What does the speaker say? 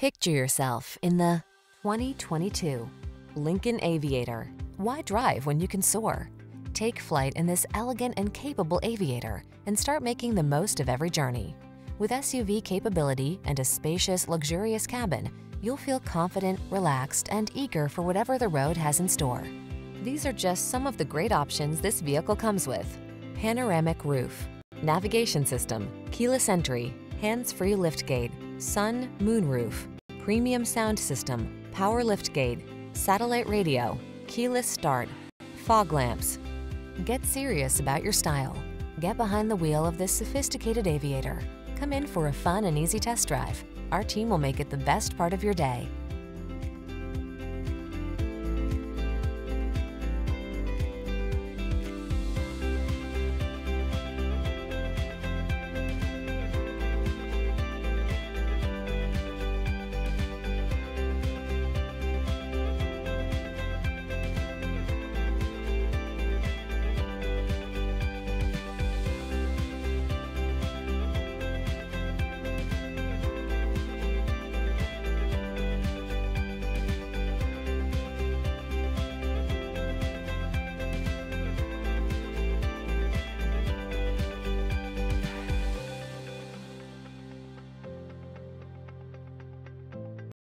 Picture yourself in the 2022 Lincoln Aviator. Why drive when you can soar? Take flight in this elegant and capable aviator and start making the most of every journey. With SUV capability and a spacious, luxurious cabin, you'll feel confident, relaxed, and eager for whatever the road has in store. These are just some of the great options this vehicle comes with. Panoramic roof, navigation system, keyless entry, hands-free liftgate, sun, moon roof, premium sound system, power liftgate, satellite radio, keyless start, fog lamps. Get serious about your style. Get behind the wheel of this sophisticated aviator. Come in for a fun and easy test drive. Our team will make it the best part of your day.